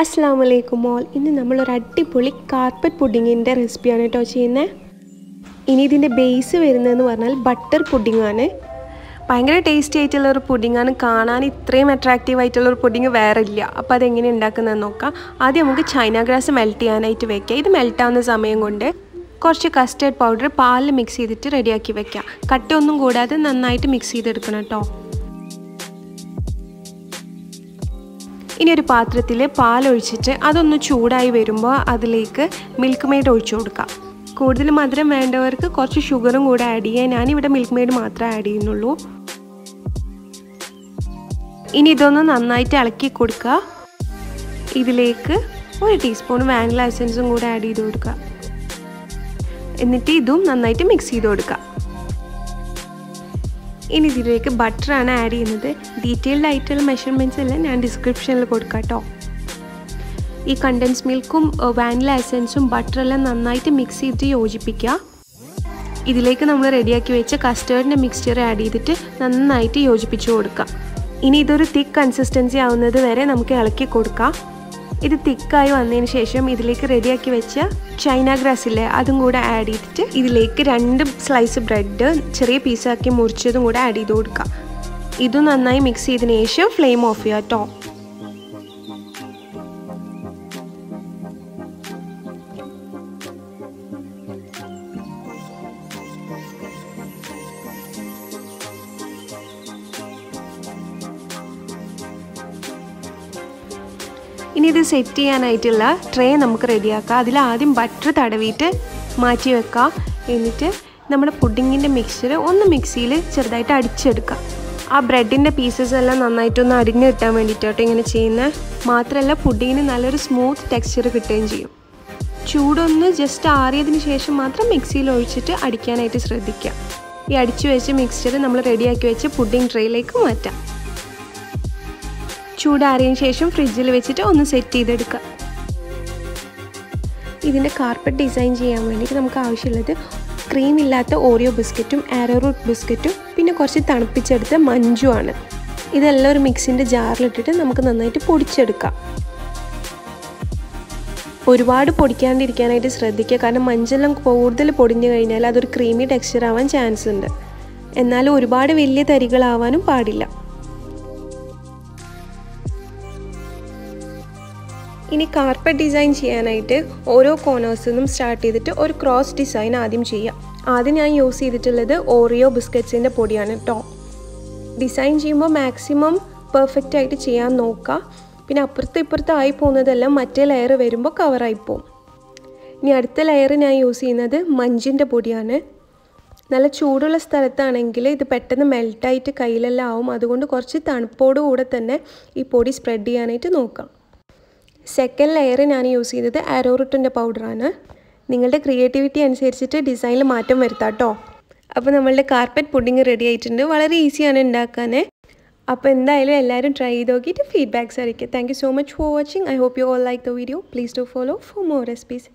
അസ്സാം വലൈക്കും ഓൾ ഇന്ന് നമ്മളൊരു അടിപൊളി കാർപ്പറ്റ് പുഡിങ്ങിന്റെ റെസിപ്പിയാണ് കേട്ടോ ചെയ്യുന്നത് ഇനി ഇതിന്റെ ബേസ് വരുന്നതെന്ന് പറഞ്ഞാൽ ബട്ടർ പുഡിങ്ങാണ് ഭയങ്കര ടേസ്റ്റി ആയിട്ടുള്ള ഒരു പുഡിങ്ങാണ് കാണാൻ ഇത്രയും അട്രാക്റ്റീവ് ആയിട്ടുള്ള ഒരു പുഡിങ് വേറെ ഇല്ല. അപ്പോൾ അതെങ്ങനെ ഉണ്ടാക്കുന്നതെന്ന് നോക്കാം. ആദ്യം നമുക്ക് ചൈന ഗ്രാസ് മെൽറ്റ് ചെയ്യാനായിട്ട് വെക്കാം. ഇത് മെൽറ്റ് ആവുന്ന സമയം കൊണ്ട് കുറച്ച് കസ്റ്റേർഡ് പൗഡർ പാലിൽ മിക്സ് ചെയ്തിട്ട് റെഡിയാക്കി വെക്കാം. കട്ടയൊന്നും കൂടാതെ നന്നായിട്ട് മിക്സ് ചെയ്തെടുക്കണം കേട്ടോ. ഇനി ഒരു പാത്രത്തിൽ പാലൊഴിച്ചിട്ട് അതൊന്ന് ചൂടായി വരുമ്പോൾ അതിലേക്ക് മിൽക്ക് മെയ്ഡ് ഒഴിച്ചു കൊടുക്കാം. കൂടുതൽ മധുരം വേണ്ടവർക്ക് കുറച്ച് ഷുഗറും കൂടെ ആഡ് ചെയ്യാൻ ഞാനിവിടെ മിൽക്ക് മെയ്ഡ് മാത്രമേ ആഡ് ചെയ്യുന്നുള്ളൂ. ഇനി ഇതൊന്ന് നന്നായിട്ട് ഇളക്കി കൊടുക്കുക. ഇതിലേക്ക് ഒരു ടീസ്പൂൺ വാനില എസൻസും കൂടെ ആഡ് ചെയ്ത് കൊടുക്കുക. എന്നിട്ട് ഇതും നന്നായിട്ട് മിക്സ് ചെയ്ത് കൊടുക്കുക. ഇനി ഇതിലേക്ക് ബട്ടറാണ് ആഡ് ചെയ്യുന്നത്. ഡീറ്റെയിൽഡ് ആയിട്ടുള്ള മെഷർമെന്റ്സ് എല്ലാം ഞാൻ ഡിസ്ക്രിപ്ഷനിൽ കൊടുക്കാം കേട്ടോ ഈ കണ്ടൻസ് മിൽക്കും വാനില എസൻസും ബട്ടറെല്ലാം നന്നായിട്ട് മിക്സ് ചെയ്തിട്ട് യോജിപ്പിക്കുക. ഇതിലേക്ക് നമ്മൾ റെഡിയാക്കി വെച്ച കസ്റ്റേർഡിന്റെ മിക്സ്ചർ ആഡ് ചെയ്തിട്ട് നന്നായിട്ട് യോജിപ്പിച്ച് കൊടുക്കുക. ഇനി ഇതൊരു തിക്ക് കൺസിസ്റ്റൻസി ആവുന്നത് വരെ നമുക്ക് ഇളക്കി കൊടുക്കാം. ഇത് തിക്കായി വന്നതിന് ശേഷം ഇതിലേക്ക് റെഡിയാക്കി വെച്ച ചൈന ഗ്രാസ് ഇല്ലേ അതും കൂടെ ആഡ് ചെയ്തിട്ട് ഇതിലേക്ക് രണ്ട് സ്ലൈസ് ബ്രെഡ് ചെറിയ പീസാക്കി മുറിച്ചതും കൂടെ ആഡ് ചെയ്ത് കൊടുക്കുക. ഇതും നന്നായി മിക്സ് ചെയ്തതിന് ശേഷം ഫ്ലെയിം ഓഫ് ചെയ്യുക കേട്ടോ ഇനി ഇത് സെറ്റ് ചെയ്യാനായിട്ടുള്ള ട്രേ നമുക്ക് റെഡിയാക്കാം അതിൽ ആദ്യം ബട്ടർ തടവിയിട്ട് മാറ്റി വെക്കാം. എന്നിട്ട് നമ്മുടെ പുഡിങ്ങിന്റെ മിക്സ്ചർ ഒന്ന് മിക്സിയിൽ ചെറുതായിട്ട് അടിച്ചെടുക്കാം. ആ ബ്രെഡിന്റെ പീസസ് എല്ലാം നന്നായിട്ടൊന്ന് അരിഞ്ഞു കിട്ടാൻ വേണ്ടിയിട്ടോ ഇങ്ങനെ ചെയ്യുന്നത് മാത്രമല്ല പുഡിങ്ങിന് നല്ലൊരു സ്മൂത്ത് ടെക്സ്ചർ കിട്ടുകയും ചെയ്യും. ചൂടൊന്ന് ജസ്റ്റ് ആറിയതിന് ശേഷം മാത്രം മിക്സിയിൽ ഒഴിച്ചിട്ട് അടിക്കാനായിട്ട് ശ്രദ്ധിക്കാം. ഈ അടിച്ചു വെച്ച മിക്സ്ചർ നമ്മൾ റെഡിയാക്കി വെച്ച് പുഡിംഗ് ട്രേയിലേക്ക് മാറ്റാം. ചൂടാറിയതിന് ശേഷം ഫ്രിഡ്ജിൽ വെച്ചിട്ട് ഒന്ന് സെറ്റ് ചെയ്തെടുക്കുക ഇതിന്റെ കാർപ്പറ്റ് ഡിസൈൻ ചെയ്യാൻ വേണ്ടിയിട്ട് നമുക്ക് ആവശ്യമുള്ളത് ക്രീം ഇല്ലാത്ത ഓറിയോ ബിസ്ക്കറ്റും ആരോ റൂട്ട് ബിസ്ക്കറ്റും പിന്നെ കുറച്ച് തണുപ്പിച്ചെടുത്ത മഞ്ചുമാണ് ഇതെല്ലാം ഒരു മിക്സിന്റെ ജാറിലിട്ടിട്ട് നമുക്ക് നന്നായിട്ട് പൊടിച്ചെടുക്കാം. ഒരുപാട് പൊടിക്കാണ്ടിരിക്കാനായിട്ട് ശ്രദ്ധിക്കുക. കാരണം മഞ്ചെല്ലാം കൂടുതൽ പൊടിഞ്ഞു കഴിഞ്ഞാൽ അതൊരു ക്രീമി ടെക്സ്ചർ ആവാൻ ചാൻസ് ഉണ്ട്. എന്നാലും ഒരുപാട് വലിയ തരികളാവാനും പാടില്ല. ഇനി കാർപ്പറ്റ് ഡിസൈൻ ചെയ്യാനായിട്ട് ഓരോ കോർണേഴ്സിൽ നിന്നും സ്റ്റാർട്ട് ചെയ്തിട്ട് ഒരു ക്രോസ് ഡിസൈൻ ആദ്യം ചെയ്യാം. ആദ്യം ഞാൻ യൂസ് ചെയ്തിട്ടുള്ളത് ഓറിയോ ബിസ്ക്കറ്റ്സിന്റെ പൊടിയാണ് കേട്ടോ ഡിസൈൻ ചെയ്യുമ്പോൾ മാക്സിമം പെർഫെക്റ്റ് ആയിട്ട് ചെയ്യാൻ നോക്കുക പിന്നെ അപ്പുറത്ത് ഇപ്പുറത്ത് ആയി പോകുന്നതെല്ലാം മറ്റേ ലെയർ വരുമ്പോൾ കവറായി പോകും. ഇനി അടുത്ത ലെയർ ഞാൻ യൂസ് ചെയ്യുന്നത് മഞ്ചിന്റെ പൊടിയാണ്. നല്ല ചൂടുള്ള സ്ഥലത്താണെങ്കിൽ ഇത് പെട്ടെന്ന് മെൽട്ടായിട്ട് കയ്യിലെല്ലാം ആവും. അതുകൊണ്ട് കുറച്ച് തണുപ്പോടുകൂടെ തന്നെ ഈ പൊടി സ്പ്രെഡ് ചെയ്യാനായിട്ട് നോക്കാം. സെക്കൻഡ് ലെയർ ഞാൻ യൂസ് ചെയ്തത് ആരോറുട്ടിന്റെ പൗഡറാണ് നിങ്ങളുടെ ക്രിയേറ്റിവിറ്റി അനുസരിച്ചിട്ട് ഡിസൈനിൽ മാറ്റം വരുത്താം കേട്ടോ അപ്പോൾ നമ്മളുടെ കാർപ്പറ്റ് പുഡിങ് റെഡി ആയിട്ടുണ്ട്. വളരെ ഈസിയാണ് ഉണ്ടാക്കാൻ അപ്പോൾ എന്തായാലും എല്ലാവരും ട്രൈ ചെയ്ത് നോക്കിയിട്ട് ഫീഡ്ബാക്ക്സ് അറിയിക്കുക thank you so much for watching I hope you all like the video please do follow for more recipes